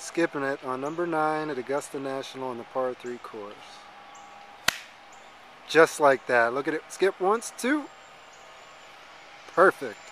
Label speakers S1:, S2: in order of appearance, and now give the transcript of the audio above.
S1: skipping it on number 9 at Augusta National in the par 3 course. Just like that. Look at it. Skip once, two. Perfect.